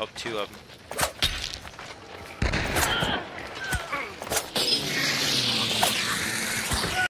Oh, two of them.